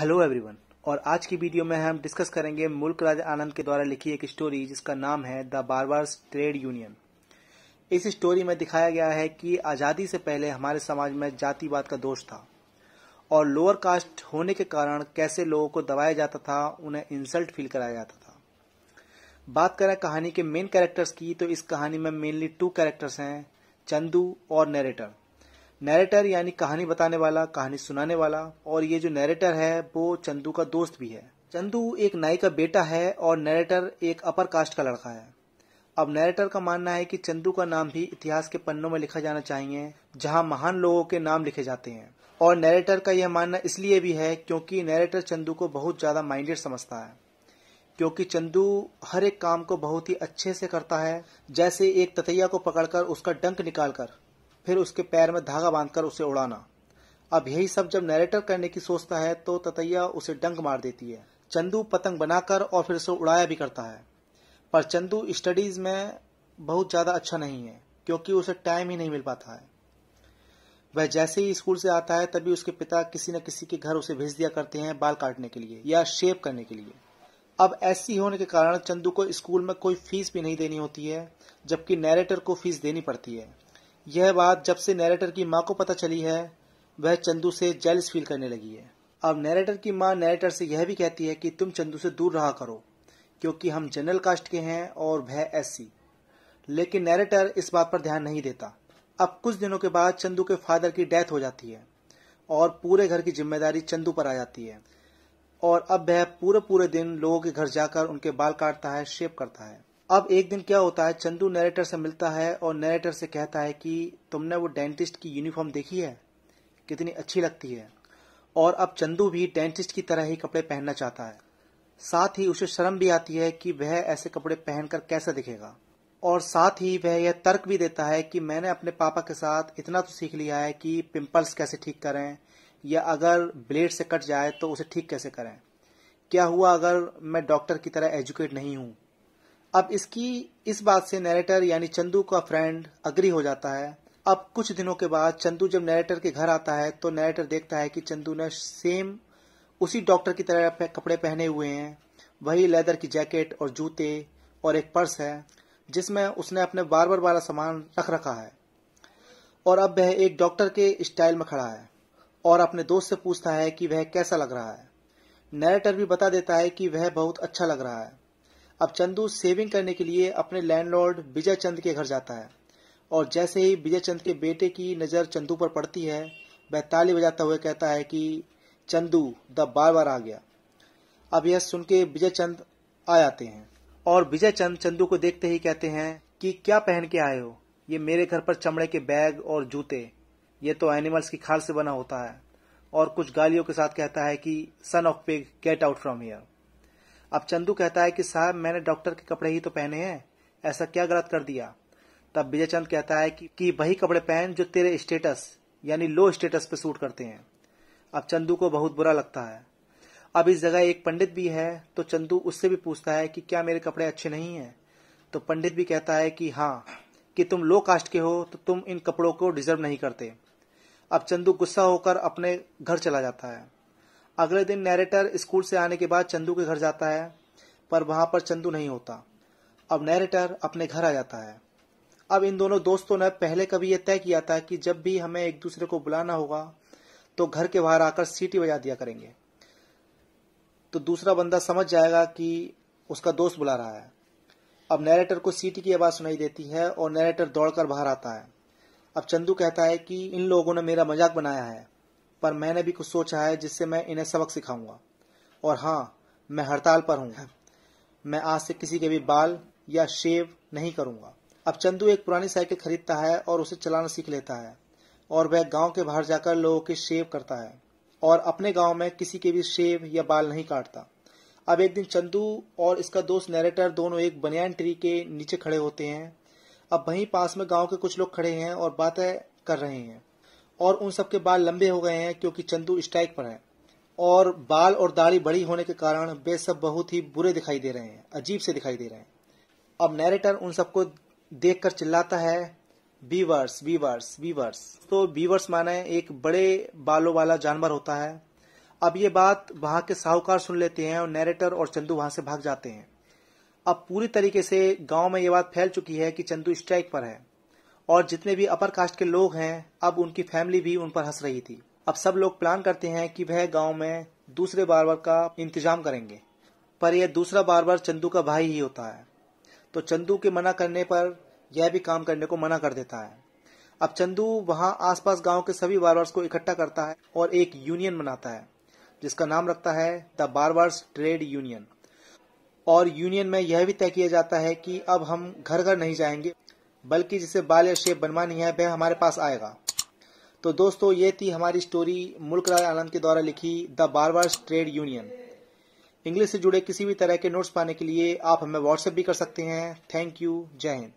Hello everyone और आज की वीडियो में हम डिस्कस करेंगे मुल्क राज आनंद के द्वारा लिखी एक स्टोरी जिसका नाम है द बारबार्स ट्रेड यूनियन इस स्टोरी में दिखाया गया है कि आज़ादी से पहले हमारे समाज में जातिवाद का दोष था और लोअर कास्ट होने के कारण कैसे लोगों को दबाया जाता था, उन्हें इंसल्ट फील कराया जाता था। बात करें कहानी के मेन कैरेक्टर्स की तो इस कहानी में मेनली टू कैरेक्टर्स हैं, चंदू और नरेटर नैरेटर यानी कहानी बताने वाला, कहानी सुनाने वाला, और ये जो नैरेटर है, वो चंदू का दोस्त भी है। चंदू एक नाई का बेटा है, और नैरेटर एक अपर कास्ट का लड़का है। अब नैरेटर का मानना है कि चंदू का नाम भी इतिहास के पन्नों में लिखा जाना चाहिए, जहाँ महान लोगों के नाम लिखे जाते हैं। और नैरेटर का यह मानना इसलिए भी है, क्योंकि नैरेटर चंदू को बहुत ज़्यादा माइंडेड समझता है। क्योंकि चंदू हर एक काम को बहुत ही अच्छे से करता है, जैसे एक ततैया को पकड़कर उसका डंक निकालकर। फिर उसके पैर में धागा बांधकर उसे उड़ाना। अब यही सब जब नैरेटर करने की सोचता है तो ततैया उसे डंक मार देती है। चंदू पतंग बनाकर और फिर उसे उड़ाया भी करता है। पर चंदू स्टडीज़ में बहुत ज़्यादा अच्छा नहीं है, क्योंकि उसे टाइम ही नहीं मिल पाता है। वह जैसे ही स्कूल से आता है, तभी उसके पिता किसी न किसी के घर उसे भेज दिया करते हैं बाल काटने के लिए या शेप करने के लिए। अब ऐसी होने के कारण चंदू को स्कूल में कोई फ़ीस भी नहीं देनी होती है, जबकि नैरेटर को फ़ीस देनी पड़ती है। यह बात जब से नैरेटर की माँ को पता चली है, वह चंदू से जेलस फील करने लगी है। अब नैरेटर की माँ नैरेटर से यह भी कहती है कि तुम चंदू से दूर रहा करो, क्योंकि हम जनरल कास्ट के हैं और वह एससी लेकिन नैरेटर इस बात पर ध्यान नहीं देता। अब कुछ दिनों के बाद चंदू के फादर की डेथ हो जाती है, और पूरे घर की ज़िम्मेदारी चंदू पर आ जाती है। और अब वह पूरे पूरे दिन लोगों के घर जाकर उनके बाल काटता है शेप करता है। अब एक दिन क्या होता है, चंदू नरेटर से मिलता है और नरेटर से कहता है कि तुमने वो डेंटिस्ट की यूनिफॉर्म देखी है? कितनी अच्छी लगती है। और अब चंदू भी डेंटिस्ट की तरह ही कपड़े पहनना चाहता है। साथ ही उसे शर्म भी आती है कि वह ऐसे कपड़े पहनकर कैसा दिखेगा। और साथ ही वह यह तर्क भी देता है कि मैंने अपने पापा के साथ इतना तो सीख लिया है कि पिंपल्स कैसे ठीक करें, या अगर ब्लेड से कट जाए तो उसे ठीक कैसे करें। क्या हुआ अगर मैं डॉक्टर की तरह एजुकेट नहीं हूँ? अब इसकी, इस बात से नैरेटर यानी चंदू का फ्रेंड अग्री हो जाता है। अब कुछ दिनों के बाद चंदू जब नैरेटर के घर आता है तो नैरेटर देखता है कि चंदू ने सेम उसी डॉक्टर की तरह कपड़े पहने हुए हैं। वही लेदर की जैकेट और जूते और एक पर्स है, जिसमें उसने अपने बार बार वाला सामान रख रखा है। और अब वह एक डॉक्टर के स्टाइल में खड़ा है और अपने दोस्त से पूछता है कि वह कैसा लग रहा है। नैरेटर भी बता देता है कि वह बहुत अच्छा लग रहा है। अब चंदू सेविंग करने के लिए अपने लैंडलॉर्ड विजय चंद के घर जाता है। और जैसे ही विजय चंद के बेटे की नज़र चंदू पर पड़ती है, वह ताली बजाता हुए कहता है कि, चंदू, द बार बार आ गया। अब यह सुन के विजय चंद आ जाते हैं। और विजय चंद चंदू को देखते ही कहते हैं कि, क्या पहन के आए हो? ये मेरे घर पर चमड़े के बैग और जूते। ये तो एनिमल्स की खाल से बना होता है। और कुछ गालियों के साथ कहता है कि son of pig get out from here अब चंदू कहता है कि साहब मैंने डॉक्टर के कपड़े ही तो पहने हैं। ऐसा क्या गलत कर दिया? तब विजय चंद कहता है कि, वही कपड़े पहन जो तेरे स्टेटस यानी लो स्टेटस पे सूट करते हैं। अब चंदू को बहुत बुरा लगता है। अब इस जगह एक पंडित भी है तो चंदू उससे भी पूछता है कि क्या मेरे कपड़े अच्छे नहीं हैं? तो पंडित भी कहता है कि हाँ कि तुम लो कास्ट के हो तो तुम इन कपड़ों को डिजर्व नहीं करते। अब चंदू गुस्सा होकर अपने घर चला जाता है। अगले दिन नैरेटर स्कूल से आने के बाद चंदू के घर जाता है, पर वहाँ पर चंदू नहीं होता। अब नैरेटर अपने घर आ जाता है। अब इन दोनों दोस्तों ने पहले कभी यह तय किया था कि जब भी हमें एक दूसरे को बुलाना होगा तो घर के बाहर आकर सीटी बजा दिया करेंगे। तो दूसरा बंदा समझ जाएगा कि उसका दोस्त बुला रहा है। अब नैरेटर को सीटी की आवाज़ सुनाई देती है और नैरेटर दौड़कर बाहर आता है। अब चंदू कहता है कि इन लोगों ने मेरा मज़ाक बनाया है। पर मैंने भी कुछ सोचा है जिससे मैं इन्हें सबक सिखाऊँगा। और हाँ मैं हड़ताल पर हूँ। मैं आज से किसी के भी बाल या शेव नहीं करूँगा। अब चंदू एक पुरानी साइकिल खरीदता है और उसे चलाना सीख लेता है। और वह गाँव के बाहर जाकर लोगों के शेव करता है। और अपने गाँव में किसी के भी शेव या बाल नहीं काटता। अब एक दिन चंदू और इसका दोस्त नैरेटर दोनों एक बनियान ट्री के नीचे खड़े होते हैं। अब वहीं पास में गाँव के कुछ लोग खड़े हैं और बातें कर रहे हैं। और उन सबके बाल लंबे हो गए हैं क्योंकि चंदू स्ट्राइक पर है। और बाल और दाढ़ी बड़ी होने के कारण वे सब बहुत ही बुरे दिखाई दे रहे हैं, अजीब से दिखाई दे रहे हैं। अब नैरेटर उन सबको देखकर चिल्लाता है बीवर्स बीवर्स बीवर्स तो बीवर्स माने एक बड़े बालों वाला जानवर होता है। अब ये बात वहाँ के साहूकार सुन लेते हैं और नैरेटर और चंदू वहाँ से भाग जाते हैं। अब पूरी तरीके से गाँव में ये बात फैल चुकी है कि चंदू स्ट्राइक पर है। और जितने भी अपर कास्ट के लोग हैं, अब उनकी फैमिली भी उन पर हंस रही थी। अब सब लोग प्लान करते हैं कि वह गाँव में दूसरे बारबर का इंतज़ाम करेंगे। पर यह दूसरा बारबर चंदू का भाई ही होता है। तो चंदू के मना करने पर यह भी काम करने को मना कर देता है। अब चंदू वहाँ आसपास गाँव के सभी बारबर्स को इकट्ठा करता है और एक यूनियन बनाता है, जिसका नाम रखता है द बारबर्स ट्रेड यूनियन और यूनियन में यह भी तय किया जाता है कि अब हम घर घर नहीं जाएँगे। बल्कि जिसे बाल या शेप बनवानी है, वह हमारे पास आएगा। तो दोस्तों, ये थी हमारी स्टोरी मुल्क राय आनंद के द्वारा लिखी the bar trade union. English से जुड़े किसी भी तरह के नोट्स पाने के लिए आप हमें व्हाट्सएप भी कर सकते हैं। थैंक यू जय हिंद।